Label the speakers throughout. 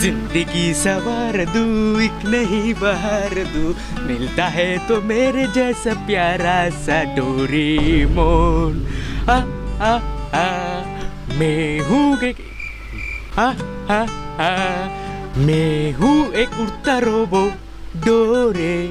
Speaker 1: जिंदगी सवार दू एक नहीं बहार दू मिलता है तो मेरे जैसा प्यारा सा डोरेमोन आ आ आ मैं हूँ एक आ आ आ मैं हूँ एक उड़ता रोबो ডোরেমন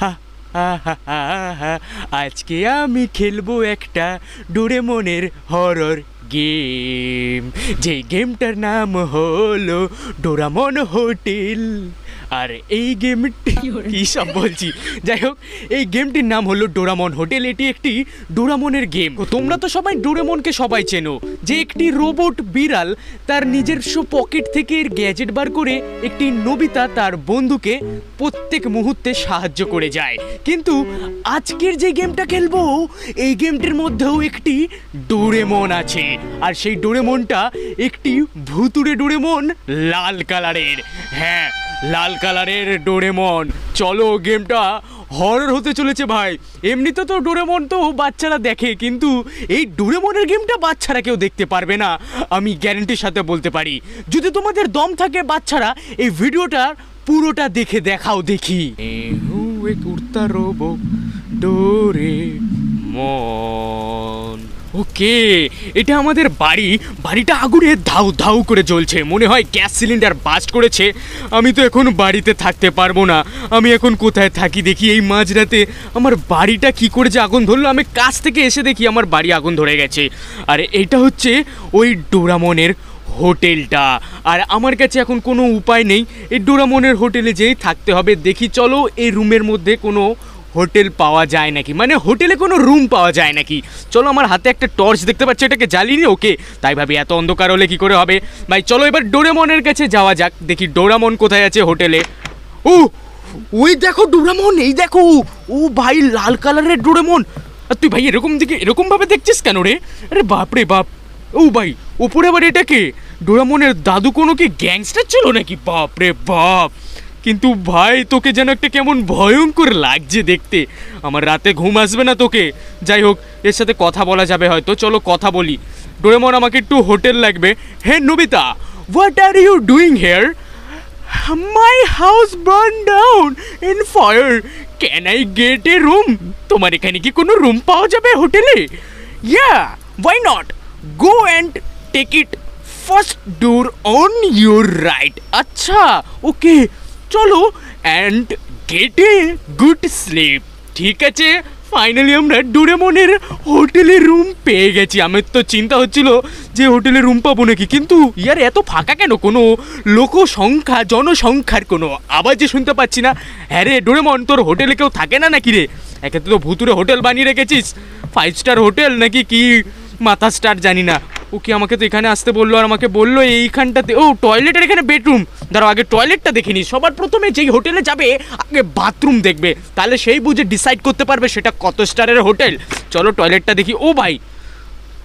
Speaker 1: হা, হা, হা, হা, হা। আজকে আমি খেলবো একটা ডোরেমনের হরর গেম যে গেমটার নাম হলো ডোরামন হোটেল আর এই গেমটি কি সব বলছি? যাই হোক এই গেমটির নাম হলো ডোরামন হোটেল। এটি একটি ডোরামনের গেম। তোমরা তো সবাই ডোরেমনকে সবাই চেনো। যে একটি রোবট বিড়াল তার নিজস্ব পকেট থেকে এর গ্যাজেট বার করে একটি নবিতা তার বন্ধুকে প্রত্যেক মুহূর্তে সাহায্য করে যায়। কিন্তু আজকের যে গেমটা খেলব এই গেমটির মধ্যেও একটি ডোরেমন আছে। আর সেই ডোরেমনটা একটি ভুতুড়ে ডোরেমন লাল কালারের। হ্যাঁ লাল কালারের ডোরেমন। চলো, গেমটা হরর হতে চলেছে ভাই। এমনিতে তো ডোরেমন তো বাচ্চারা দেখে, কিন্তু এই ডোরেমনের গেমটা বাচ্চারা কেউ দেখতে পারবে না, আমি গ্যারেন্টির সাথে বলতে পারি। যদি তোমাদের দম থাকে বাচ্চারা, এই ভিডিওটা পুরোটা দেখে দেখাও দেখি। উড়তা রোবো ডোরে মন ওকে, এটা আমাদের বাড়ি। বাড়িটা আগুনে ধাউ ধাউ করে জ্বলছে। মনে হয় গ্যাস সিলিন্ডার বাস্ট করেছে। আমি তো এখন বাড়িতে থাকতে পারব না। আমি এখন কোথায় থাকি দেখি এই মাঝরাতে। আমার বাড়িটা কি করে যে আগুন ধরলো? আমি কাছ থেকে এসে দেখি আমার বাড়ি আগুন ধরে গেছে। আর এটা হচ্ছে ওই ডোরামনের হোটেলটা। আর আমার কাছে এখন কোনো উপায় নেই। এই ডোরামনের হোটেলে যেই থাকতে হবে। দেখি চলো এই রুমের মধ্যে কোনো হোটেল পাওয়া যায় নাকি? মানে হোটেলে কোনো রুম পাওয়া যায় নাকি? চলো আমার হাতে একটা টর্চ দেখতে পাচ্ছি, এটাকে জ্বালিনি ওকে। তাই ভাবি, এত অন্ধকার হলে কি করে হবে? ভাই, চলো এবার ডোরেমনের কাছে যাওয়া যাক, দেখি ডোরামন কোথায় আছে হোটেলে। ও ওই দেখো ডোরামন, এই দেখো। ও ভাই, লাল কালারের ডোরেমন। আর তুই ভাই, এরকম দিকে এরকমভাবে দেখছিস কেন রে? আরে বাপ রে বাপ। ও ভাই, ওপরে আবার এটা কে? ডোরামনের দাদু কোনো কি গ্যাংস্টার ছিল নাকি? বাপ রে বাপ। কিন্তু ভাই, তোকে যেন একটা কেমন ভয়ঙ্কর লাগছে দেখতে। আমার রাতে ঘুম আসবে না তোকে। যাই হোক, এর সাথে কথা বলা যাবে হয়তো। চলো কথা বলি। ডোরেমন, আমাকে একটু হোটেল লাগবে। Hey Nobita what are you doing here my house burn down in fire can I get a room তোমার এখানে কি কোনো রুম পাওয়া যাবে হোটেলে? Yeah why not go and take it first door on your right আচ্ছা okay চলো and get a good sleep ঠিক আছে? ফাইনালি আমরা ডোরেমনের হোটেলে রুম পেয়ে গেছি। আমার তো চিন্তা হচ্ছিল যে হোটেলে রুম পাবো নাকি, কিন্তু ইয়ার এত ফাঁকা কেন? কোনো লোক সংখ্যা জনসংখ্যার কোনো আবার যে শুনতে পাচ্ছি না। হ্যাঁ রে ডোরেমন তোর হোটেলে কেউ থাকে না নাকি রে? একে তো ভুতুরে হোটেল বানিয়ে রেখেছিস। ফাইভ স্টার হোটেল নাকি কি? মাথা স্টার জানি না। ও কি আমাকে তো এখানে আসতে বলল আর আমাকে বলল এইখানটাতে? ও টয়লেটের এখানে বেডরুম ধরো আগে টয়লেটটা দেখিনি সবার প্রথমে যেই হোটেলে যাবে, আগে বাথরুম দেখবে। তাহলে সেই বুঝে ডিসাইড করতে পারবে সেটা কত স্টারের হোটেল চলো টয়লেটটা দেখি। ও ভাই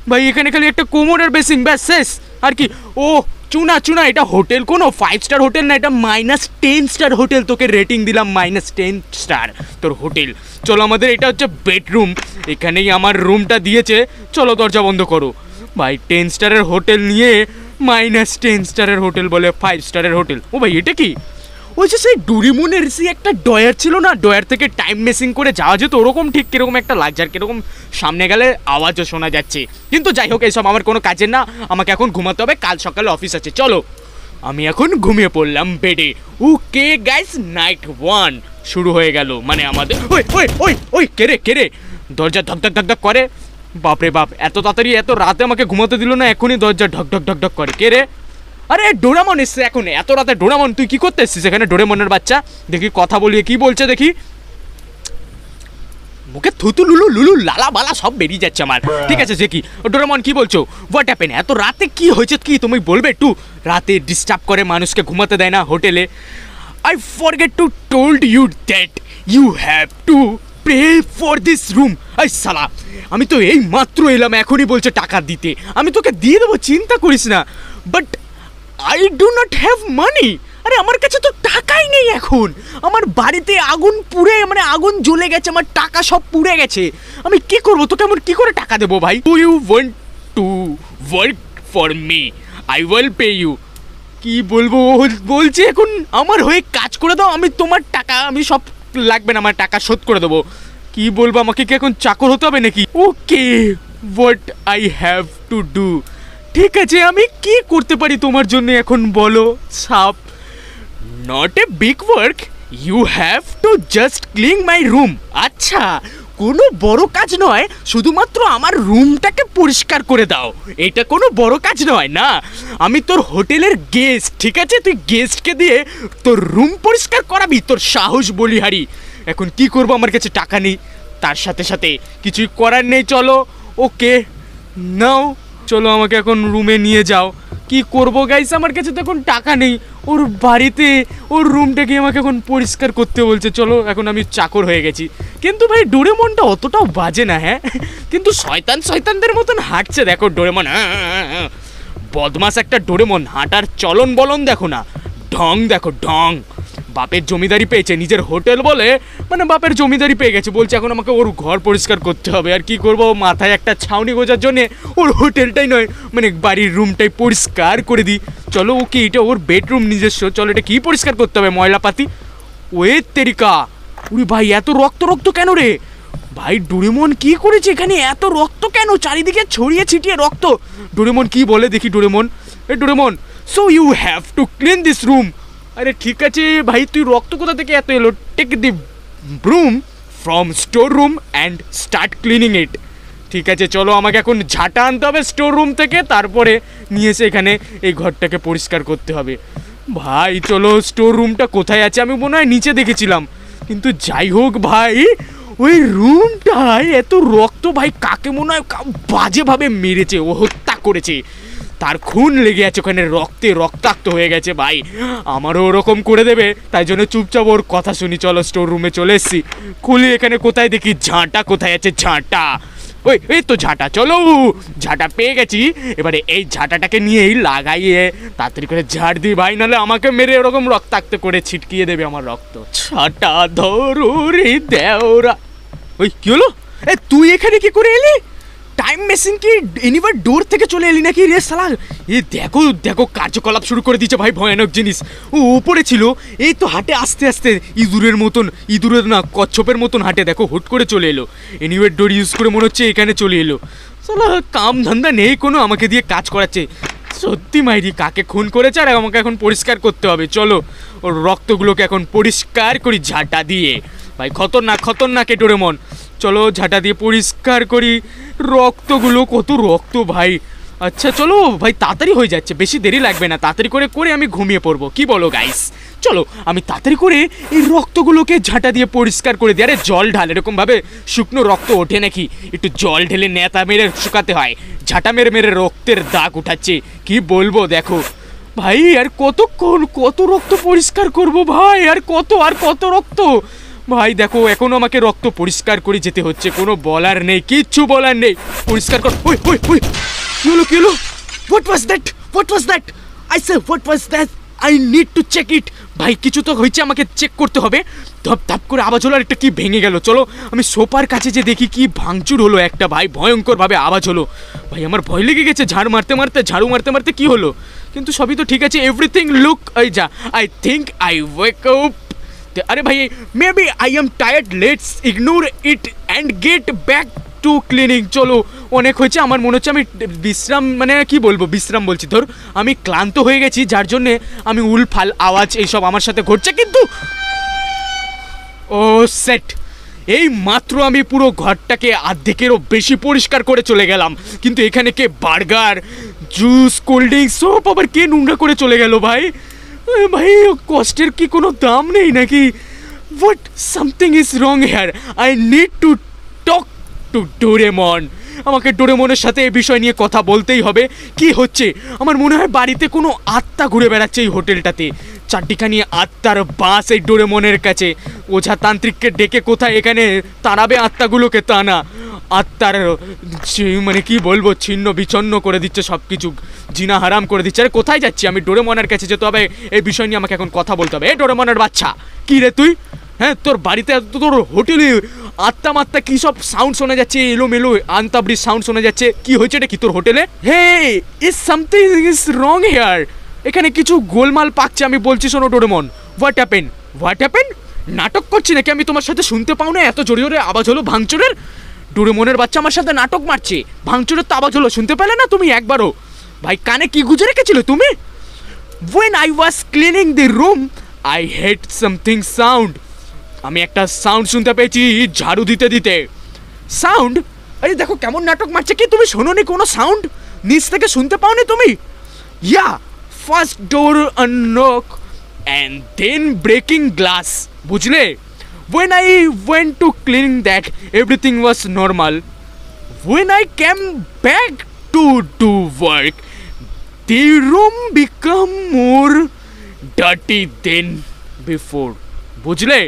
Speaker 1: ভাই, এখানে খালি একটা কোমরের বেসিন ব্যাস, শেষ। আর কি? ও চুনা চুনা, এটা হোটেল। কোনো ফাইভ স্টার হোটেল না, এটা মাইনাস টেন স্টার হোটেল। তোকে রেটিং দিলাম মাইনাস টেন স্টার তোর হোটেল। চলো আমাদের, এটা হচ্ছে বেডরুম এখানেই আমার রুমটা দিয়েছে। চলো দরজা বন্ধ করো। ভাই টেন স্টারের হোটেল নিয়ে মাইনাস টেন স্টারের হোটেল বলে ফাইভ স্টারের হোটেল। ও ভাই, এটা কি? ওই সেই ডুরিমুনের সে একটা ডয়ার ছিল না? ডয়ার থেকে টাইম মেসিং করে যাওয়া যেত, ওরকম ঠিক কীরকম একটা লাগছে আর কীরকম সামনে গেলে আওয়াজও শোনা যাচ্ছে। কিন্তু যাই হোক, এইসব আমার কোনো কাজের না। আমাকে এখন ঘুমাতে হবে, কাল সকালে অফিস আছে। চলো, আমি এখন ঘুমিয়ে পড়লাম বেডে ওকে গাইস নাইট ওয়ান শুরু হয়ে গেল। মানে আমাদের, ওই ওই ওই ওই কেরে কেরে দরজা ধক ধক ধক ধক করে। বাপরে বাপ, এত তাড়াতাড়ি, এত রাতে আমাকে ঘুমাতে দিল না, এখনই দরজা ঢক ঢক ঢক ঢক করে। কে রে? আরে ডোরামন এসছে এখন এত রাতে ডোরামন তুই কি করতে এসছিস এখানে ডোরেমনের বাচ্চা? দেখি কথা বলিয়ে কি বলছে দেখি। মুখে থুতু লুলু লুলু লালা বালা সব বেরিয়ে যাচ্ছে আমার। ঠিক আছে দেখি ডোরামন কি বলছো? হোয়াট হ্যাপেন এত রাতে কি হয়েছে কি? তুমি বলবে একটু? রাতে ডিস্টার্ব করে মানুষকে ঘুমাতে দেয় না হোটেলে। I forget to told you that you have to pay for this room I সালা আমি তো এই মাত্র এলাম এখনই বলছে টাকা দিতে। আমি তোকে দিয়ে দেবো চিন্তা করিস না। But I do not have money আরে আমার কাছে তো টাকাই নেই এখন। আমার বাড়িতে আগুন পুড়ে মানে আগুন জ্বলে গেছে আমার টাকা সব পুড়ে গেছে। আমি কি করব? তোকে এমন কি করে টাকা দেবো ভাই? Do you want to work for me I will pay you কি বলব? ও বলছে এখন আমার হয়ে কাজ করে দাও আমি তোমার টাকা আমি সব লাগবে না আমার টাকা শোধ করে দেবো। কি বলব? আমাকে কি এখন চাকর হতে হবে নাকি? Okay what I have to do ঠিক আছে, আমি কি করতে পারি তোমার জন্য এখন বলো? সাপ not a big work you have to just clean my room আচ্ছা কোনো বড় কাজ নয়, শুধুমাত্র আমার রুমটাকে পরিষ্কার করে দাও। এটা কোনো বড় কাজ নয়, না। আমি তোর হোটেলের গেস্ট ঠিক আছে? তুই গেস্টকে দিয়ে তোর রুম পরিষ্কার করাবি, তোর সাহস বলিহারি। এখন কি করব আমার কাছে টাকা নেই? তার সাথে সাথে কিছুই করার নেই, চলো। ওকে নাও চলো আমাকে এখন রুমে নিয়ে যাও। কি করব গাইস আমার কাছে তো এখন টাকা নেই। ওর বাড়িতে, ওর রুমটাকে আমাকে এখন পরিষ্কার করতে বলছে। চলো, এখন আমি চাকর হয়ে গেছি। কিন্তু ভাই, ডোরেমনটা অতটাও বাজে না হ্যাঁ? কিন্তু শয়তান শয়তানদের মতন হাঁটছে। দেখো ডোরেমন। বদমাস একটা ডোরেমন। হাঁটার চলন বলন দেখো না। ঢং দেখো, ঢং। বাপের জমিদারি পেয়েছে, নিজের হোটেল বলে মানে বাপের জমিদারি পেয়ে গেছে, বলছে এখন আমাকে ওর ঘর পরিষ্কার করতে হবে। আর কি করব? মাথায় একটা ছাউনি গোজার জন্যে ওর হোটেলটাই নয় মানে বাড়ির রুমটাই পরিষ্কার করে দিই। চলো ওকে এটা ওর বেডরুম নিজস্ব, চলো এটা কি পরিষ্কার করতে হবে ময়লাপাতি? ওয়ে তেরিকা। উরি ভাই, এত রক্ত রক্ত কেন রে? ভাই, ডোরেমন কি করেছে এখানে? এত রক্ত কেন? চারিদিকে ছড়িয়ে ছিটিয়ে রক্ত। ডোরেমন কি বলে দেখি, Doraemon? A, Doraemon so you have to clean this room আরে ঠিক আছে, ভাই, তুই রক্ত কোথা থেকে এত এলো? Take the broom from store room and start cleaning it ঠিক আছে, চলো, আমাকে এখন ঝাঁটা আনতে হবে স্টোর রুম থেকে, তারপরে নিয়ে এসে এখানে এই ঘরটাকে পরিষ্কার করতে হবে। ভাই, চলো স্টোর রুমটা কোথায় আছে? আমি মনে হয় নিচে দেখেছিলাম। কিন্তু যাই হোক, ভাই, ওই রুমটায় এত রক্ত, ভাই, কাকে মনে হয় বাজেভাবে মেরেছে, ও হত্যা করেছে। তার খুন লেগে আছে ওখানে, রক্তে রক্তাক্ত হয়ে গেছে ভাই। আমারও ওরকম করে দেবে, তাই জন্য চুপচাপ ওর কথা শুনি, চলো স্টোর রুমে চলে এসছি। খুলি এখানে কোথায় দেখি, ঝাঁটা কোথায় আছে, ঝাঁটা। ওই, এই তো ঝাঁটা, চলো। ঝাঁটা পেয়ে গেছি। এবারে এই ঝাঁটাটাকে নিয়েই লাগাইয়ে তাড়াতাড়ি করে ঝাড় দিই ভাই, নাহলে আমাকে মেরে এরকম রক্তাক্ত করে ছিটকিয়ে দেবে আমার রক্ত। ছাটা ধরুরি দেওরা। ওই, কি হলো? এ, তুই এখানে কি করে এলি? টাইম মেশিন কি এনিবার ডোর থেকে চলে এলি নাকি রে সালা এ দেখো দেখো, কার্যকলাপ শুরু করে দিচ্ছে ভাই ভয়ানক জিনিস। ও, উপরে ছিল, এই তো হাঁটে আস্তে আস্তে ইঁদুরের মতন, ইঁদুরের না, কচ্ছপের মতন হাঁটে দেখো, হুট করে চলে এলো। এনিওয়ের ডোর ইউজ করে মনে হচ্ছে এখানে চলে এলো। সালা কাম ধান্দা নেই কোনো, আমাকে দিয়ে কাজ করাচ্ছে। সত্যি মাইরি, কাকে খুন করেছে আর আমাকে এখন পরিষ্কার করতে হবে, চলো। ওর রক্তগুলোকে এখন পরিষ্কার করি ঝাঁটা দিয়ে। ভাই, খতরনাক খতরনাক এ ডোরেমন। চলো ঝাঁটা দিয়ে পরিষ্কার করি। রক্তগুলো কত রক্ত ভাই। আচ্ছা চলো ভাই, তাড়াতাড়ি হয়ে যাচ্ছে, বেশি দেরি লাগবে না। তাড়াতাড়ি করে করে আমি ঘুমিয়ে পড়ব। কি বলো গাইস চলো, আমি তাড়াতাড়ি করে এই রক্তগুলোকে ঝাঁটা দিয়ে পরিষ্কার করে দিই। আরে, জল ঢাল, এরকমভাবে শুকনো রক্ত ওঠে নাকি? একটু জল ঢেলে নেতা মেরে শুকাতে হয়। ঝাঁটা মেরে মেরে রক্তের দাগ উঠাচ্ছে। কি বলব, দেখো। ভাই, আর কতক্ষণ কত রক্ত পরিষ্কার করব ভাই? আর কত আর কত রক্ত? ভাই, দেখো, এখনও আমাকে রক্ত পরিষ্কার করে যেতে হচ্ছে। কোনো বলার নেই, কিচ্ছু বলার নেই। পরিষ্কার কর। ওই ওই ওই। কি হলো কি হলো? What was that what was that I say what was that I need to check it ভাই, কিছু তো হয়েছে, আমাকে চেক করতে হবে। ধপ ধপ করে আওয়াজ হলো, আর একটা কি ভেঙে গেল? চলো, আমি সোপার কাছে যে দেখি, কি ভাঙচুর হলো একটা, ভাই। ভয়ঙ্করভাবে আওয়াজ হলো। ভাই, আমার ভয় লেগে গেছে, ঝাড়ু মারতে মারতে, ঝাড়ু মারতে মারতে কি হলো? কিন্তু সবই তো ঠিক আছে এভরিথিং লুক আই যা I think I wake up আরে ভাই maybe I am tired let's ignore it and get back to cleaning চলো অনেক হয়েছে, আমার মনে হচ্ছে আমি বিশ্রাম মানে কি বলব, বিশ্রাম বলছি। ধর, আমি ক্লান্ত হয়ে গেছি, যার জন্যে আমি উলফাল আওয়াজ এইসব আমার সাথে ঘটছে, কিন্তু ও সেট এই মাত্র আমি পুরো ঘরটাকে অর্ধেকেরও বেশি পরিষ্কার করে চলে গেলাম। কিন্তু এখানে কে বার্গার, জুস, কোল্ড ড্রিঙ্কস, সব আবার কে নোংরা করে চলে গেল ভাই? ভাই, কষ্টের কি কোনো দাম নেই নাকি? What something is wrong here I need to talk to Doraemon আমাকে ডোরেমনের সাথে এই বিষয় নিয়ে কথা বলতেই হবে। কি হচ্ছে? আমার মনে হয় বাড়িতে কোনো আত্মা ঘুরে বেড়াচ্ছে এই হোটেলটাতে। চারটিখানি আত্মার বাস এই ডোরেমনের কাছে। ওঝা তান্ত্রিককে ডেকে কোথায় এখানে তাড়াবে আত্মাগুলোকে তা না। আত্মার মানে কি বলব, ছিন্ন বিচ্ছন্ন করে দিচ্ছে সব কিছু জিনা হারাম করে দিচ্ছে। আরে কোথায় যাচ্ছি আমি? ডোরেমনের কাছে যেতে হবে। এই বিষয় নিয়ে আমাকে এখন কথা বলতে হবে। এ ডোরেমনের বাচ্চা, কি রে তুই? হ্যাঁ তোর বাড়িতে এত তোর হোটেলে আত্মা মাত্তা কী সব সাউন্ড শোনা যাচ্ছে? এলো মেলো আন্তাবড়ি সাউন্ড শোনা যাচ্ছে। কি হয়েছে এটা কি তোর হোটেলে? Hey is something is wrong here এখানে কিছু গোলমাল পাকছে, আমি বলছি শোনো Doraemon. What happen what happen নাটক করছি নাকি আমি তোমার সাথে শুনতে পাও না? এত জোরে জোরে আওয়াজ হলো ভাঙচুরের? ডোরেমনের বাচ্চা আমার সাথে নাটক মারছে। ভাঙচুরের তো আওয়াজ হলো শুনতে পেলে না তুমি একবারও? ভাই কানে কি গুজে রেখেছিলে তুমি? When I was cleaning the room, I heard something sound. আমি একটা সাউন্ড শুনতে পেয়েছি ঝাড়ু দিতে দিতে। সাউন্ড আরে দেখো কেমন নাটক মারছে কি তুমি শোনোনি কোনো সাউন্ড নিচ থেকে শুনতে পাওনি তুমি? Yeah first door unlock and then breaking glass বুঝলে? When I went to clean that everything was normal when I came back to do work the room become more dirty than before বুঝলে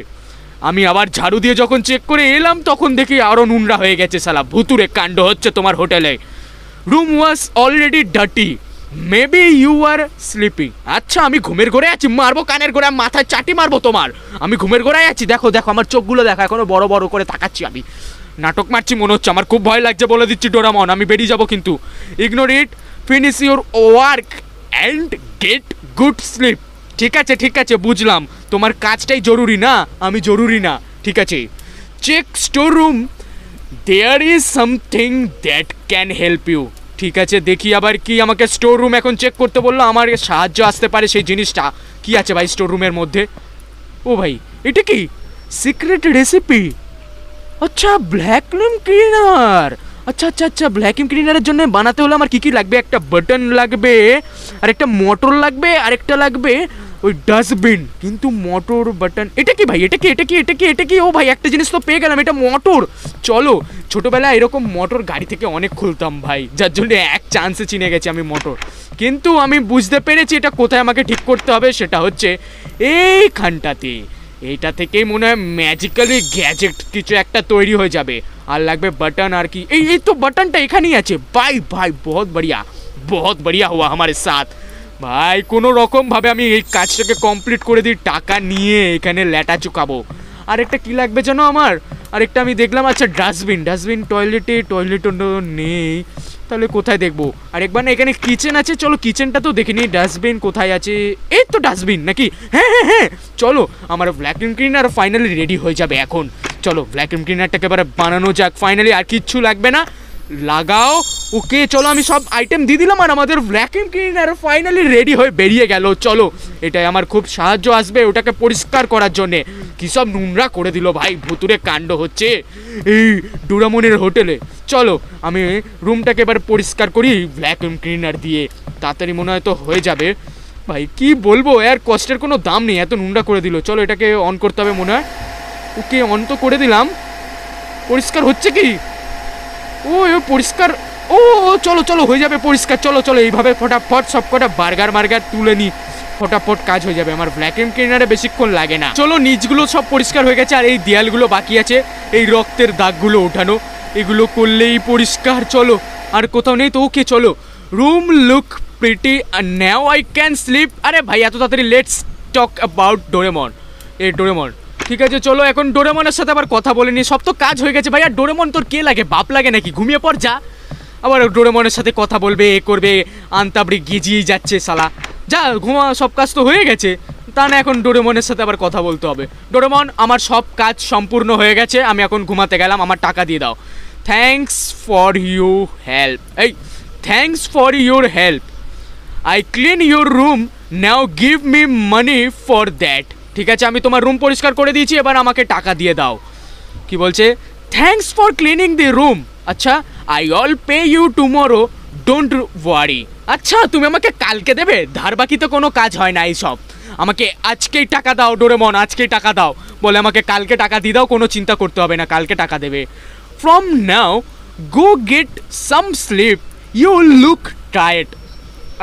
Speaker 1: আমি আবার ঝাড়ু দিয়ে যখন check করে এলাম তখন দেখি আরও নোংরা হয়ে গেছে সালা ভুতুরে কাণ্ড হচ্ছে তোমার হোটেলে room was already dirty maybe you are sleeping আচ্ছা আমি ঘুমের ঘরে আছি, মারবো কানের ঘরে মাথায় চাটি মারবো তোমার। আমি ঘুমের ঘরে আছি, দেখো দেখো, আমার চোখগুলো দেখো, এখনও বড় বড় করে তাকাচ্ছি আমি। নাটক মারছি, মনে হচ্ছে আমার খুব ভয় লাগছে বলে দিচ্ছি ডোরামন আমি বেরিয়ে যাব কিন্তু। Ignore it finish your work and get good sleep ঠিক আছে ঠিক আছে, বুঝলাম। তোমার কাজটাই জরুরি না? আমি জরুরি না। ঠিক আছে। Check store room there is something that can help you ঠিক আছে, দেখি আবার কি আমাকে স্টোর রুম এখন চেক করতে বলল। আমার সাহায্য আসতে পারে সেই জিনিসটা। কি আছে ভাই স্টোর রুমের মধ্যে? ও ভাই, এটা কি? সিক্রেট রেসিপি আচ্ছা ব্ল্যাকলিম ক্লিনার আচ্ছা আচ্ছা আচ্ছা ব্ল্যাকিম ক্লিনারের জন্য বানাতে হলে আমার কী কী লাগবে? একটা বাটন লাগবে আর একটা মোটর লাগবে আর একটা লাগবে। ওই ডাস্টবিন কিন্তু মোটর বাটন এটা কি ভাই? এটা কি? এটা কি? এটা কি? এটা কি? ও ভাই, একটা জিনিস তো পেয়ে গেলাম, এটা মোটর চলো, ছোটোবেলায় এরকম মোটর গাড়ি থেকে অনেক খুলতাম ভাই, যার জন্য এক চান্সে চিনে গেছি আমি মোটর কিন্তু আমি বুঝতে পেরেছি এটা কোথায় আমাকে ঠিক করতে হবে, সেটা হচ্ছে এইখানটাতে। এইটা থেকেই মনে হয় ম্যাজিক্যালি গ্যাজেট কিছু একটা তৈরি হয়ে যাবে। আর লাগবে বাটন আর কি। এই এই তো বাটনটা এখানেই আছে। ভাই ভাই, বহুত বড়িয়া বহুত বড়িয়া হুয়া আমার সাথ। ভাই, কোনো রকম ভাবে আমি এই কাজটাকে কমপ্লিট করে দিই টাকা নিয়ে এখানে ল্যাটা চুকাবো। আরেকটা কি লাগবে যেন আমার? আরেকটা আমি দেখলাম আচ্ছা ডাস্টবিন ডাস্টবিন টয়লেটে টয়লেটও নেই। তাহলে কোথায় দেখব? আর একবার না, এখানে কিচেন আছে, চলো কিচেনটা তো দেখিনি ডাস্টবিন কোথায় আছে? এই তো ডাস্টবিন নাকি? হ্যাঁ হ্যাঁ হ্যাঁ। চলো, আমার ভ্যাকুয়াম ক্লিনার ফাইনালি রেডি হয়ে যাবে এখন। চলো ভ্যাকুয়াম ক্লিনারটাকে এবারে বানানো যাক। ফাইনালি আর কিচ্ছু লাগবে না। লাগাও। ওকে, চলো, আমি সব আইটেম দিয়ে দিলাম আর আমাদের ভ্যাকুয়াম ক্লিনার ফাইনালি রেডি হয়ে বেরিয়ে গেল। চলো, এটাই আমার খুব সাহায্য আসবে ওটাকে পরিষ্কার করার জন্যে। কী সব নোংরা করে দিল ভাই ভুতুরে কাণ্ড হচ্ছে। এই ডুরামনের হোটেলে। চলো, আমি রুমটাকে এবার পরিষ্কার করি ভ্যাকুয়াম ক্লিনার দিয়ে। তাড়াতাড়ি মনে হয় তো হয়ে যাবে। ভাই, কি বলব, এর কষ্টের কোনো দাম নেই, এত নোংরা করে দিল। চলো, এটাকে অন করতে হবে মনে হয়। ওকে অন তো করে দিলাম। পরিষ্কার হচ্ছে কি? ও পরিষ্কার। ও চলো চলো, হয়ে যাবে পরিষ্কার। চলো চলো, এইভাবে ফটাফট সব কটা বার্গার মার্গার তুলে নি। ফটাফট কাজ হয়ে যাবে। আমার ব্ল্যাক এন্ড ক্লিনারে বেশিক্ষণ লাগে না। চলো নিচগুলো সব পরিষ্কার হয়ে গেছে, আর এই দেয়ালগুলো বাকি আছে। এই রক্তের দাগগুলো ওঠানো। এগুলো করলেই পরিষ্কার। চলো, আর কোথাও নেই তো? ওকে, চলো। Room look pretty now I can sleep. আরে ভাই এত তাড়াতাড়ি, লেটস টক অ্যাবাউট ডোরেমন। এ ডোরেমন ঠিক আছে, চলো এখন ডোরেমনের সাথে আবার কথা বলে নি সব তো কাজ হয়ে গেছে ভাই আর ডোরেমন তোর কে লাগে? বাপ লাগে নাকি? ঘুমিয়ে পড়, যা। আবার ডোরেমনের সাথে কথা বলবে, এ করবে, আন্তাবড়ি গিজিয়ে যাচ্ছে সালা যা, ঘুমা, সব কাজ তো হয়ে গেছে। তা না, এখন ডোরেমনের সাথে আবার কথা বলতে হবে। ডোরেমন, আমার সব কাজ সম্পূর্ণ হয়ে গেছে। আমি এখন ঘুমাতে গেলাম, আমার টাকা দিয়ে দাও। থ্যাঙ্কস ফর ইউ হেল্প এই thanks for your help I clean your room now give me money for that ঠিক আছে, আমি তোমার রুম পরিষ্কার করে দিয়েছি, এবার আমাকে টাকা দিয়ে দাও। কি বলছে? Thanks for cleaning the room আচ্ছা I'll pay you tomorrow don't worry আচ্ছা তুমি আমাকে কালকে দেবে? ধার বাকি তো কোনো কাজ হয় না এইসব। আমাকে আজকেই টাকা দাও, ডোরেমন, আজকেই টাকা দাও। বলে আমাকে কালকে টাকা দিয়ে দাও, কোনো চিন্তা করতে হবে না, কালকে টাকা দেবে। From now go get some sleep you look tired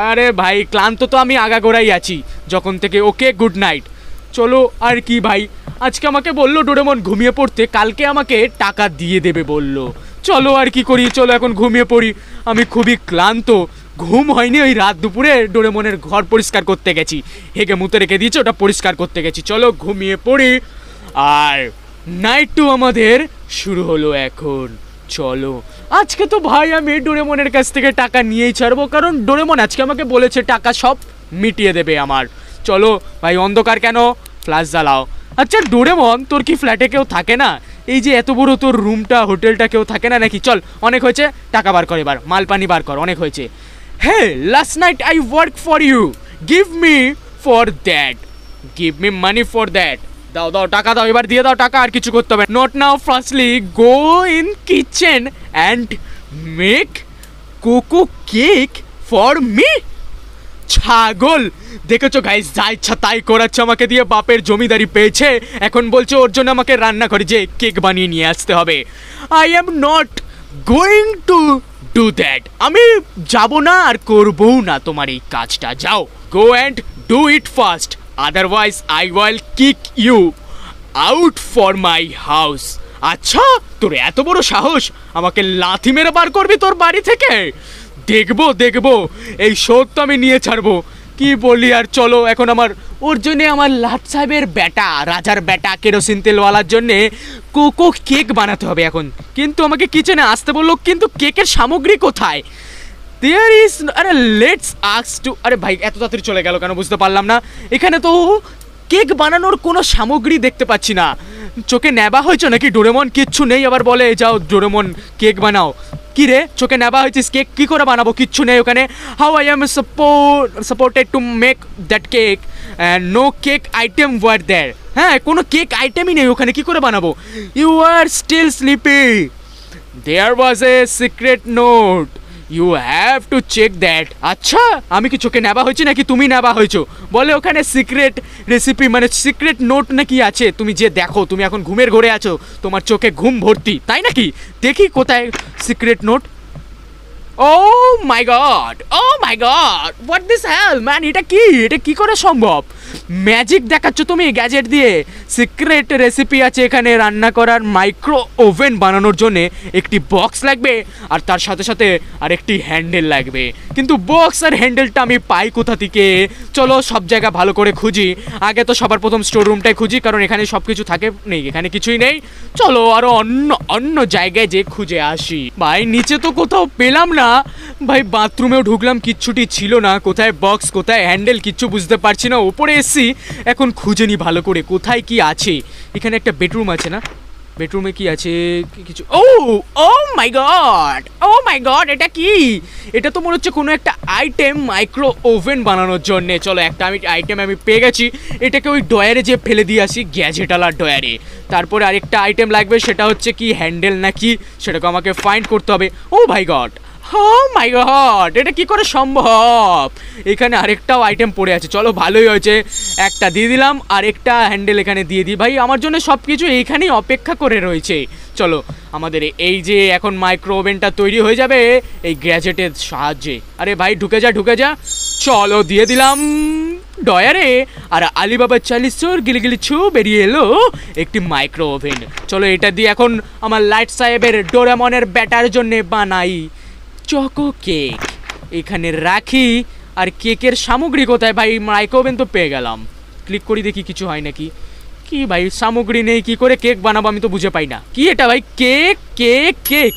Speaker 1: আরে ভাই, ক্লান্ত তো আমি আগাগোড়াই আছি। যখন থেকে ওকে গুড নাইট চলো আর কি ভাই। আজকে আমাকে বলল ডোরেমন ঘুমিয়ে পড়তে, কালকে আমাকে টাকা দিয়ে দেবে বলল। চলো আর কি করি, চলো এখন ঘুমিয়ে পড়ি। আমি খুবই ক্লান্ত। ঘুম হয়নি, ওই রাত দুপুরে ডোরেমনের ঘর পরিষ্কার করতে গেছি। হেগে মুতে রেখে দিয়েছে, ওটা পরিষ্কার করতে গেছি। চলো ঘুমিয়ে পড়ি। আর নাইট টু আমাদের শুরু হলো এখন। চলো। আজকে তো ভাই আমি ডোরেমনের কাছ থেকে টাকা নিয়েই ছাড়বো, কারণ ডোরেমন আজকে আমাকে বলেছে, টাকা সব মিটিয়ে দেবে আমার। চলো ভাই, অন্ধকার কেন? ফ্ল্যাশ জ্বালাও। আচ্ছা ডোরেমন, তোর কি ফ্ল্যাটে কেউ থাকে না? এই যে এত বড় তোর রুমটা, হোটেলটা কেউ থাকে না নাকি? চল, অনেক হয়েছে, টাকা বার কর এবার মাল পানি বার কর, অনেক হয়েছে। Hey last night I work for you give me for that give me money for that দাও দাও, টাকা দাও, এবার দিয়ে দাও টাকা, আর কিছু করতে হবে not now firstly go in kitchen and make coco cake for me ছাগল। দেখেছ গাইস যা ইচ্ছা তাই করাচ্ছে, আমাকে দিয়ে বাপের জমিদারি পেয়েছে। এখন বলছে ওর জন্য আমাকে রান্না করে যে কেক বানিয়ে নিয়ে আসতে হবে। I am not going to do that আমি যাব না আর করবও না তোমার এই কাজটা। যাও go and do it first otherwise I will kick you out for my house আচ্ছা তোর এত বড় সাহস? আমাকে লাথি মেরে বার করবি তোর বাড়ি থেকে? দেখব দেখব। এই শোধ তো আমি নিয়ে ছাড়বো। কি বলি আর চলো, এখন আমার ওর জন্যে আমার লাট সাহেবের বেটা রাজার বেটা কেরোসিন তেলওয়ালার জন্যে কোকো কেক বানাতে হবে এখন। কিন্তু আমাকে কিচেনে আসতে বলল, কিন্তু কেকের সামগ্রী কোথায়? দেয়ার ইজ আরে লেটস আক্স টু আরে ভাই, এত তাড়াতাড়ি চলে গেল কেন বুঝতে পারলাম না। এখানে তো কেক বানানোর কোনো সামগ্রী দেখতে পাচ্ছি না। চোখে নেবা হয়েছে নাকি ডোরেমন? কিচ্ছু নেই, আবার বলে যাও ডোরেমন কেক বানাও। কি রে, চোখে নেবা হয়েছিস কেক? কি করে বানাবো? কিচ্ছু নেই ওখানে। How I am support supported to make that cake no cake item were there হ্যাঁ কোনো কেক আইটেমই নেই ওখানে, কি করে বানাবো? You are still sleepy there was a secret note you have to check that আচ্ছা আমি কি চোখে নেবা হয়েছি নাকি তুমি নেবা হয়েছো? বলে ওখানে সিক্রেট রেসিপি মানে সিক্রেট নোট নাকি আছে? তুমি যে দেখো, তুমি এখন ঘুমের ঘরে আছো, তোমার চোখে ঘুম ভর্তি, তাই নাকি? দেখি কোথায় secret note oh my god oh my god what this hell man এটা কি? এটা কি করে সম্ভব? ম্যাজিক দেখাচ্ছ তুমি গ্যাজেট দিয়ে। সিক্রেট রেসিপি আছে এখানে রান্না করার মাইক্রো ওভেন বানানোর জন্য। একটি বক্স লাগবে আর তার সাথে সাথে আর একটি হ্যান্ডেল লাগবে। কিন্তু বক্স আর হ্যান্ডেলটা আমি পাই কোথা থেকে? চলো সব জায়গা ভালো করে খুঁজি। আগে তো সবার প্রথম স্টোর রুমটাই খুঁজি, কারণ এখানে সব কিছু থাকে নেই, এখানে কিছুই নেই। চলো আরও অন্য অন্য জায়গায় যে খুঁজে আসি। ভাই, নিচে তো কোথাও পেলাম না। ভাই বাথরুমেও ঢুকলাম, কিচ্ছুটি ছিল না। কোথায় বক্স কোথায় হ্যান্ডেল কিচ্ছু বুঝতে পারছি না। ওপরে এসছি এখন খুঁজে নি ভালো করে, কোথায় কি আছে? এখানে একটা বেডরুম আছে না? বেডরুমে কি আছে? কিছু, ও ও my god, oh my god, এটা কি? এটা তো মনে হচ্ছে কোনো একটা আইটেম মাইক্রো ওভেন বানানোর জন্যে। চলো একটা আমি, আইটেম আমি পেয়ে গেছি। এটাকে ওই ডয়ারে যে ফেলে দিয়ে আসি গ্যাজেটালার ডয়ারে তারপরে আরেকটা আইটেম লাগবে, সেটা হচ্ছে কি, হ্যান্ডেল নাকি? সেটাকে আমাকে ফাইন্ড করতে হবে। ও ভাই গড মাই গড এটা কি করে সম্ভব? এখানে আরেকটাও আইটেম পড়ে আছে। চলো, ভালোই হয়েছে। একটা দিয়ে দিলাম আর একটা হ্যান্ডেল এখানে দিয়ে দিই। ভাই, আমার জন্য সব কিছু এইখানেই অপেক্ষা করে রয়েছে। চলো, আমাদের এই যে এখন মাইক্রো ওভেনটা তৈরি হয়ে যাবে, এই গ্যাজেটের সাহায্যে। আরে ভাই, ঢুকে যা ঢুকে যা। চলো, দিয়ে দিলাম ডয়ারে আর আলিবাবা চালিশ চোর গিলিগিলি ছু বেরিয়ে এলো একটি মাইক্রো ওভেন চলো, এটা দিয়ে এখন আমার লাইট সাহেবের ডোরামনের ব্যাটার জন্য বানাই। Choco cake. এখানে রাখি আর কেকের সামগ্রী কোথায়? ভাই, মাইক্রোওভেন তো পেয়ে গেলাম। ক্লিক করি দেখি কিছু হয় নাকি। কি ভাই, সামগ্রী নেই, কি করে কেক বানাবো আমি তো বুঝে পাই না। কি এটা ভাই? Cake cake cake.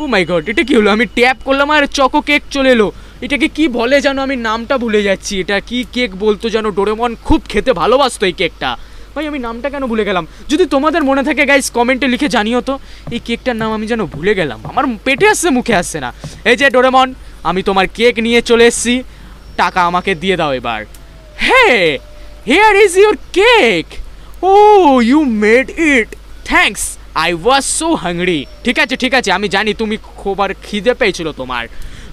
Speaker 1: Oh my god, এটা কি হলো? আমি ট্যাপ করলাম আর চকো কেক চলে এলো। এটাকে কি বলে যেন আমি নামটা ভুলে যাচ্ছি। এটা কি কেক বলতো যেন? ডোরেমন খুব খেতে ভালোবাসতো এই কেকটা। ভাই, আমি নামটা কেন ভুলে গেলাম? যদি তোমাদের মনে থাকে গাইস কমেন্টে লিখে জানিও তো। এই কেকটার নাম আমি যেন ভুলে গেলাম। আমার পেটে আসছে, মুখে আসছে না। এই যে, ডোরেমন, আমি তোমার কেক নিয়ে চলে এসেছি। টাকা আমাকে দিয়ে দাও এবার। Hey here is your cake oh you made it thanks I was so hungry ঠিক আছে ঠিক আছে, আমি জানি তুমি খুব আর খিদে পেয়েছিল তোমার।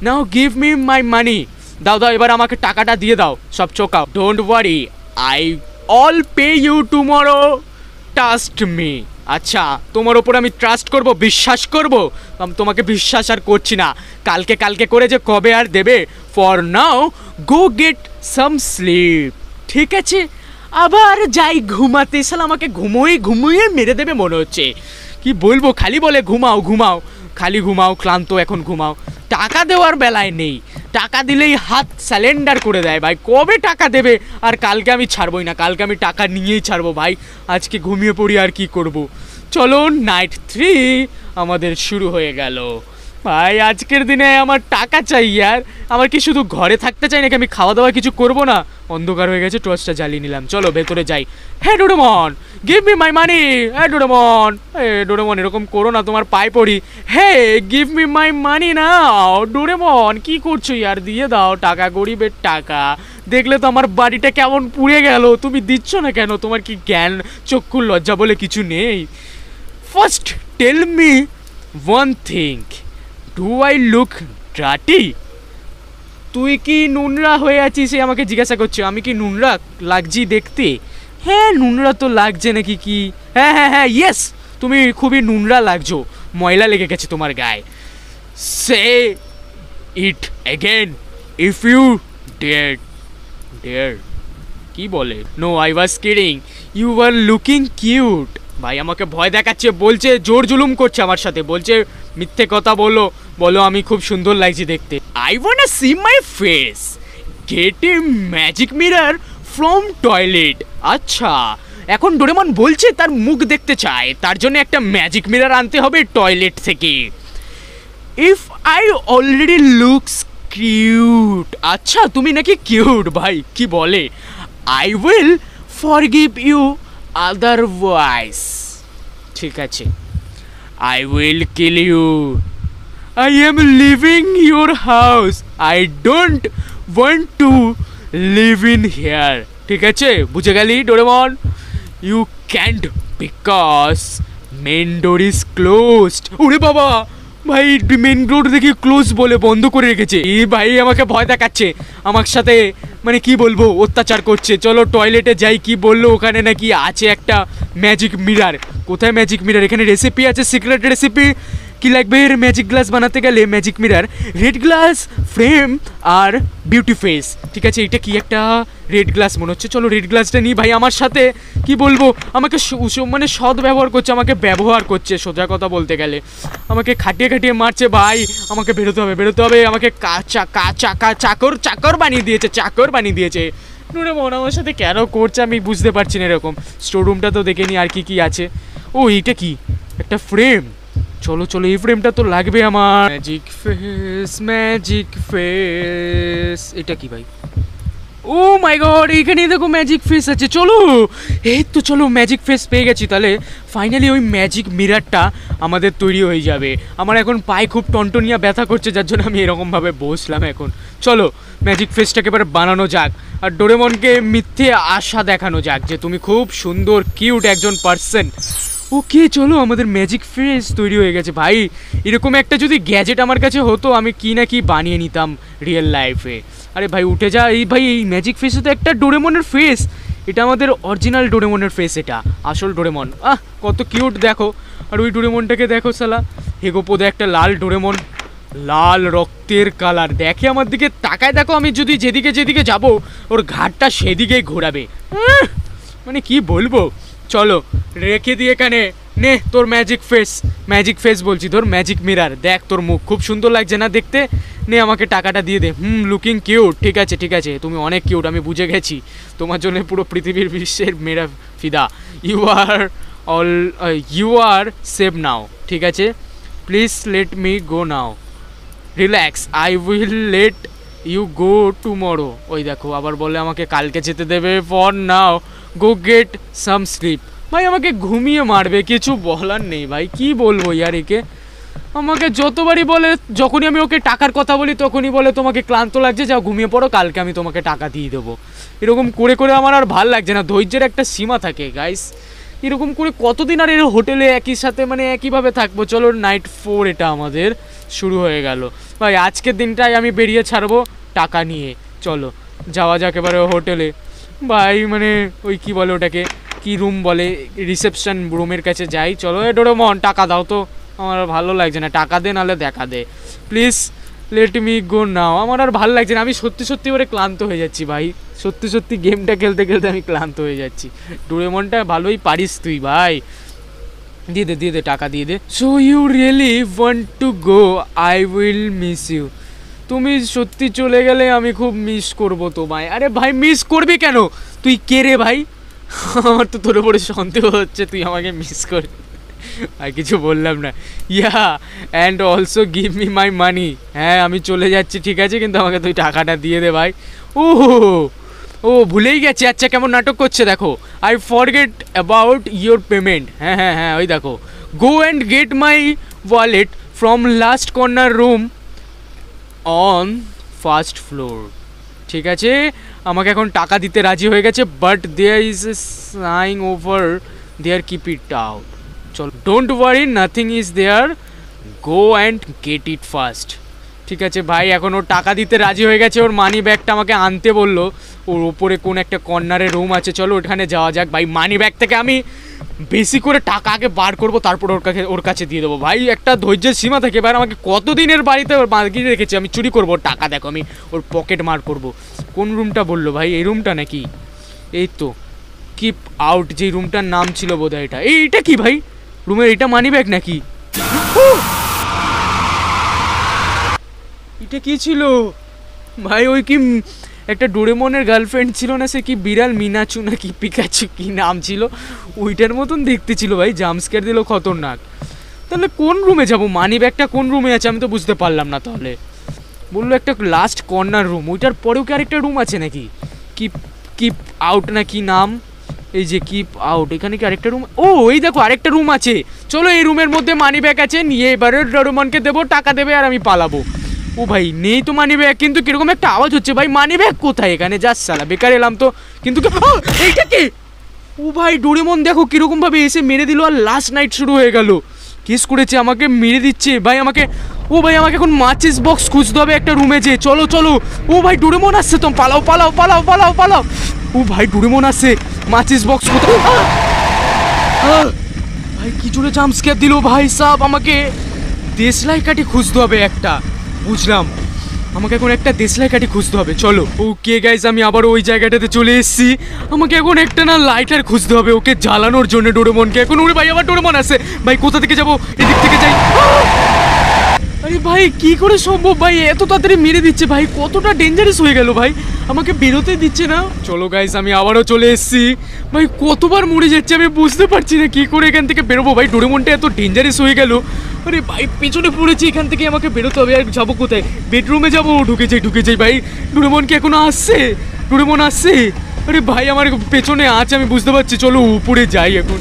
Speaker 1: নাও গিভ মি মাই মানি দাও দাও, এবার আমাকে টাকাটা দিয়ে দাও। সব চোকাও। Don't worry I'll pay you tomorrow trust me আচ্ছা তোমার ওপর আমি ট্রাস্ট করব, বিশ্বাস করব? আমি, তোমাকে বিশ্বাস আর করছি না। কালকে কালকে করে যে কবে আর দেবে? For now go get some sleep ঠিক আছে? আবার যাই ঘুমাতে। সাল আমাকে ঘুমোই ঘুমোই মেরে দেবে মনে হচ্ছে। কি বলব, খালি বলে ঘুমাও ঘুমাও। খালি ঘুমাও, ক্লান্ত এখন ঘুমাও। টাকা দেওয়ার বেলায় নেই। টাকা দিলেই হাত স্যালেন্ডার করে দেয় ভাই। কবে টাকা দেবে? আর কালকে আমি ছাড়বই না। কালকে আমি টাকা নিয়েই ছাড়বো ভাই। আজকে ঘুমিয়ে পড়ি আর কি করব? চলো নাইট থ্রি আমাদের শুরু হয়ে গেল। ভাই, আজকের দিনে আমার টাকা চাই আর। আমার কি শুধু ঘরে থাকতে চাই নাকি আমি খাওয়া দাওয়া কিছু করব না? অন্ধকার হয়ে গেছে, টর্চটা জ্বালিয়ে নিলাম। চলো ভেতরে যাই। হ্যাঁ Doraemon give me my money হ্যাঁ ডোরেমন হে ডোরেমন এরকম করো না, তোমার পায়ে পড়ি। Hey give me my money now Doraemon কি করছ ইয়ার? দিয়ে দাও টাকা, গরিবের টাকা। দেখলে তো আমার বাড়িটা কেমন পুড়ে গেল। তুমি দিচ্ছ না কেন? তোমার কি জ্ঞান, চক্ষুর লজ্জা বলে কিছু নেই? First tell me one thing do I look ডাটি তুই কি নুনরা হয়ে আছিস সে আমাকে জিজ্ঞাসা করছে? আমি কি নুনরা লাগছি দেখতে? হ্যাঁ নুনরা তো লাগছে নাকি কি? হ্যাঁ হ্যাঁ হ্যাঁ ইয়েস তুমি খুবই নুনরা লাগছো। ময়লা লেগে গেছে তোমার গায়ে। Say it again if you dare dare কি বলে? No I was kidding you are looking cute ভাই আমাকে ভয় দেখাচ্ছে, বলছে, জোর জুলুম করছে আমার সাথে। বলছে, মিথ্যে কথা বলো বলো আমি খুব সুন্দর লাগছি দেখতে। I want see my face get a magic mirror from toilet আচ্ছা এখন ডোরেমন বলছে তার মুখ দেখতে চায়, তার জন্য একটা ম্যাজিক মিরর আনতে হবে টয়লেট থেকে। If I already looks cute আচ্ছা তুমি নাকি কিউট ভাই, কি বলে? I will forgive you otherwise ঠিক আছে। I will kill you I am living your house I don't want to live in here ঠিক আছে? বুঝে গেলি Doraemon you can't because main door is closed ওরে বাবা! ভাই মেন রোড দেখি ক্লোজ বলে বন্ধ করে রেখেছে। এই ভাই আমাকে ভয় দেখাচ্ছে। আমার সাথে মানে কি বলব, অত্যাচার করছে। চলো টয়লেটে যাই, কি বলল ওখানে নাকি আছে একটা ম্যাজিক মিরার কোথায় ম্যাজিক মিরার এখানে রেসিপি আছে সিক্রেট রেসিপি কি লাগবে এর ম্যাজিক গ্লাস বানাতে গেলে? Magic mirror red glass frame আর বিউটি ফেস ঠিক আছে, এটা কি একটা রেড গ্লাস মনে হচ্ছে। চলো রেড গ্লাসটা নিই ভাই আমার সাথে। কি বলব? আমাকে মানে সৎ ব্যবহার করছে, আমাকে ব্যবহার করছে সোজা কথা বলতে গেলে। আমাকে খাটিয়ে খাটিয়ে মারছে ভাই। আমাকে বেরোতে হবে বেরোতে হবে। আমাকে কাচা কাচা কা- চাকর চাকর বানিয়ে দিয়েছে, চাকর বানিয়ে দিয়েছে। নুরে মন, আমার সাথে কেন করছে আমি বুঝতে পারছি না এরকম। স্টোর রুমটা তো দেখে নি আর কি কি আছে। ও, এইটা কি? একটা ফ্রেম চলো চলো, এই ফ্রেমটা তো লাগবে আমার। ম্যাজিক ফেস ম্যাজিক ফেস এটা কি ভাই? ও মাই গড এইখানে দেখো ম্যাজিক ফেস আছে। চলো, এই তো চলো ম্যাজিক ফেস পেয়ে গেছি তাহলে। ফাইনালি ওই ম্যাজিক মিরারটা আমাদের তৈরি হয়ে যাবে। আমার এখন পায়ে খুব টনটনিয়া ব্যথা করছে, যার জন্য আমি এরকমভাবে বসলাম এখন। চলো ম্যাজিক ফেসটাকে এবার বানানো যাক। আর ডোরেমনকে মিথ্যে আশা দেখানো যাক যে তুমি খুব সুন্দর কিউট একজন পার্সন ওকে, চলো, আমাদের ম্যাজিক ফেস তৈরি হয়ে গেছে। ভাই, এরকম একটা যদি গ্যাজেট আমার কাছে হতো, আমি কি না কি বানিয়ে নিতাম রিয়েল লাইফে আরে ভাই, উঠে যা। এই ভাই, এই ম্যাজিক ফেসে তো একটা ডোরেমনের ফেস এটা আমাদের অরিজিনাল ডোরেমনের ফেস এটা, আসল ডোরেমন আহ, কত কিউট দেখো। আর ওই ডোরেমনটাকে দেখো সালা হেগোপোদে একটা লাল ডোরেমন লাল রক্তের কালার দেখে আমার দিকে তাকায় দেখো, আমি যদি যেদিকে যেদিকে যাব, ওর ঘাটটা সেদিকেই ঘোরাবে। মানে কি বলব? চলো, রেখে দিয়ে এখানে। নে, তোর ম্যাজিক ফেস ম্যাজিক ফেস বলছি তোর ম্যাজিক মিরার দেখ তোর মুখ, খুব সুন্দর লাগছে না দেখতে? নে, আমাকে টাকাটা দিয়ে দে। হুম লুকিং কিউট ঠিক আছে ঠিক আছে, তুমি অনেক কিউট আমি বুঝে গেছি। তোমার জন্য পুরো পৃথিবীর বিশ্বের মেরা ফিদা। You are all you are save now ঠিক আছে? Please let me go now relax I will let you go tomorrow ওই দেখো, আবার বলে আমাকে কালকে যেতে দেবে for now go get some sleep ভাই, আমাকে ঘুমিয়ে মারবে, কিছু বলার নেই ভাই, কি বলব ইয়ার একে? আমাকে যতবারই বলে, যখনই আমি ওকে টাকার কথা বলি, তখনই বলে, তোমাকে ক্লান্ত লাগছে, যাও ঘুমিয়ে পড়ো, কালকে আমি তোমাকে টাকা দিয়ে দেবো। এরকম করে করে আমার আর ভালো লাগছে না, ধৈর্যের একটা সীমা থাকে গাইস এরকম করে কতদিন আর এর হোটেলে একই সাথে মানে একইভাবে থাকব? চলো নাইট ফোর এটা আমাদের শুরু হয়ে গেল। ভাই, আজকের দিনটাই আমি বেরিয়ে ছাড়বো টাকা নিয়ে। চলো, যাওয়া যাক এবারে হোটেলে। ভাই মানে ওই কি বলে ওটাকে? কি রুম বলে? রিসেপশন রুমের কাছে যাই। চলো, এ ডোরেমন, টাকা দাও তো। আমার ভালো লাগছে না। টাকা দে, নাহলে দেখা দে। Please let me go now আমার আর ভালো লাগছে না। আমি সত্যি সত্যি করে ক্লান্ত হয়ে যাচ্ছি, ভাই। সত্যি সত্যি গেমটা খেলতে খেলতে আমি ক্লান্ত হয়ে যাচ্ছি। ডোরেমনটা ভালোই পারিস তুই, ভাই। দিয়ে দে দিয়ে দে, টাকা দিয়ে দে। So you really want to go I will miss you তুমি সত্যি চলে গেলে আমি খুব মিস করব তোমায়। আরে ভাই মিস করবি কেন? তুই কে রে ভাই? আমার তো তোর উপরে সন্দেহ হচ্ছে, তুই আমাকে মিস করে আর কিছু বললাম না। Yeah and also give me my money হ্যাঁ আমি চলে যাচ্ছি, ঠিক আছে? কিন্তু আমাকে তুই টাকাটা দিয়ে দে ভাই। ও ও, ভুলেই গেছি। আচ্ছা কেমন নাটক করছে দেখো। I forget about your payment হ্যাঁ হ্যাঁ হ্যাঁ ওই দেখো। Go and get my wallet from last corner room on first floor ঠিক আছে? আমাকে এখন টাকা দিতে রাজি হয়ে গেছে but there is a saying over there keep it out চল don't worry nothing is there go and get it first ঠিক আছে ভাই, এখন ওর টাকা দিতে রাজি হয়ে গেছে, ওর মানি ব্যাগটা আমাকে আনতে বলল। ওর ওপরে কোন একটা কর্নারে রুম আছে, চলো ওখানে যাওয়া যাক। ভাই মানি ব্যাগ থেকে আমি বেশি করে টাকা আগে বার করব, তারপর ওর কাছে ওর কাছে দিয়ে দেবো। ভাই, একটা ধৈর্যের সীমা থাকে। এবার আমাকে কত দিনের বাড়িতে বাঁধিয়ে রেখেছি? আমি চুরি করব টাকা দেখো, আমি ওর পকেট মার করব। কোন রুমটা বলল ভাই? এই রুমটা নাকি? এই তো কিপ আউট যেই রুমটার নাম ছিল বোধহয় এটা। এই এটা কি ভাই? রুমের এটা মানি ব্যাগ নাকি? এটা কি ছিল? ভাই, ওই কি একটা ডোরেমনের গার্লফ্রেন্ড ছিল না, সে কি বিড়াল, মিনাচু না কি পিকাচু, কি নাম ছিল? ওইটার মতন দেখতে ছিল ভাই জাম্পস্কার দিল খতরনাক। তাহলে কোন রুমে যাব? মানি ব্যাগটা কোন রুমে আছে? আমি তো বুঝতে পারলাম না তাহলে। বলল একটা লাস্ট কর্নার রুম ওইটার পরেও কি আরেকটা রুম আছে নাকি? কিপ কিপ আউট না কি নাম? এই যে কিপ আউট এখানে কি আরেকটা রুম ও, এই দেখো আরেকটা রুম আছে। চলো এই রুমের মধ্যে মানি ব্যাগ আছে, নিয়ে এবারে ডরোমনকে দেবো, টাকা দেবে আর আমি পালাবো। ও ভাই, নেই তো মানি ব্যাগ কিন্তু কীরকম একটা আওয়াজ হচ্ছে ভাই মানি ব্যাগ কোথায় এখানে? যাস সালা বেকার এলাম তো। কিন্তু! এইটা কি? ও ভাই, ডোরেমন, দেখো কীরকম ভাবে এসে মেরে দিল আর লাস্ট নাইট শুরু হয়ে গেল। কেস করেছে, আমাকে মেরে দিচ্ছে। ভাই, আমাকে ও ভাই, আমাকে এখন মাচিস বক্স খুঁজতে হবে একটা রুমে যে চলো চলো। ও ভাই, ডোরেমন আসছে তো। পালাও পালাও পালাও পালাও পালাও। ও ভাই, ডোরেমন আসছে। মাচিস বক্স কোথায়! ভাই, কি জোরে জাম্পস্কেয়ার দিল ভাই সাহ আমাকে। দেশলাই কাঠি খুঁজতে হবে একটা। বুঝলাম। আমাকে এখন একটা দেশলাই কাঠি খুঁজতে হবে, চলো। ওকে গাইজ আমি আবার ওই জায়গাটাতে চলে এসেছি। আমাকে এখন একটা না লাইটার খুঁজতে হবে, ওকে জ্বালানোর জন্য ডোরেমনকে। এখন ওরে ভাই, আবার ডোরেমন আছে। ভাই, কোথা থেকে যাব? এদিক থেকে যাই। আরে ভাই, কি করে সম্ভব ভাই? এত তাড়াতাড়ি মেরে দিচ্ছে ভাই, কতটা ডেঞ্জারাস হয়ে গেল ভাই? আমাকে বেরোতে দিচ্ছে না। চলো গাইস আমি আবারও চলে এসেছি। ভাই, কতবার মরে যাচ্ছে আমি বুঝতে পারছি না, কি করে এখান থেকে বেরোবো? ভাই, ডোরেমনটা এত ডেঞ্জারাস হয়ে গেল। আরে ভাই, পিছনে পড়েছি, এখান থেকে আমাকে বেরোতে হবে। আর যাব কোথায়? বেডরুমে যাব। ঢুকে যাই ঢুকে যাই ভাই। ডোরেমন কি এখনও আসছে? ডোরেমন আসছে? আরে ভাই, আমার পেছনে আছে, আমি বুঝতে পারছি। চলো উপরে যাই এখন।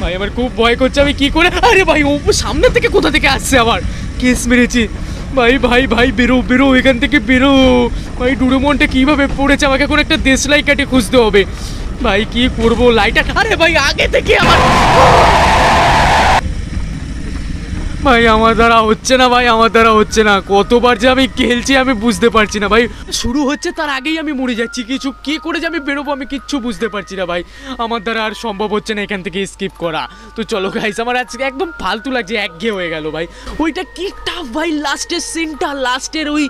Speaker 1: ভাই আমার খুব ভয় করছে, আমি কি করে? আরে ভাই, ও সামনে থেকে কোথা থেকে আসছে আবার? কেস মেরেছি। ভাই ভাই ভাই, বেরো বেরো, এখান থেকে বেরো। ভাই, ডুরোমনটা কীভাবে পড়েছে? আমাকে এখন একটা দেশলাই কাটে খুঁজতে হবে। ভাই, কি করব? লাইটার আরে ভাই, আগে থেকে আমার ভাই, আমার দ্বারা হচ্ছে না ভাই, আমার দ্বারা হচ্ছে না। কতবার যে আমি খেলছি আমি বুঝতে পারছি না ভাই। শুরু হচ্ছে তার আগেই আমি মরে যাচ্ছি, কিছু কি করে যে আমি বেরোবো আমি কিচ্ছু বুঝতে পারছি না ভাই। আমার দ্বারা আর সম্ভব হচ্ছে না এখান থেকে স্কিপ করা। তো চলো গাইস আমার আজকে একদম ফালতু লাগছে একঘেয়ে হয়ে গেল ভাই। ওইটা কি টাফ ভাই লাস্টের সিনটা লাস্টের ওই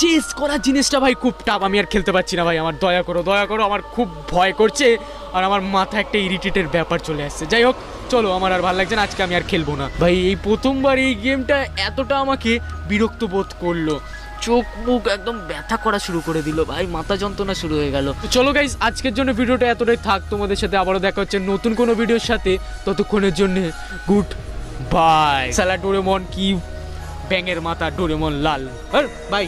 Speaker 1: চেস করার জিনিসটা ভাই, খুব টাফ আমি আর খেলতে পারছি না ভাই, আমার দয়া করো দয়া করো, আমার খুব ভয় করছে। আর আমার মাথা একটা ইরিটেটের ব্যাপার চলে আসছে। যাই হোক, চলো, আমার আর ভালো লাগছে না, আজকে আমি আর খেলব না। ভাই, এই প্রথমবার এই গেমটা এতটা আমাকে বিরক্ত বোধ করল। চোখ মুখ একদম ব্যথা করা শুরু করে দিল, ভাই, মাথা যন্ত্রণা শুরু হয়ে গেল। চলো গাইস আজকের জন্য ভিডিওটা এতটাই থাক, তোমাদের সাথে আবারও দেখা হচ্ছে নতুন কোনো ভিডিওর সাথে। ততক্ষণের জন্য গুড বাই সালা ডোরেমন কি ব্যাঙের মাথা, ডোরেমন লাল। বাই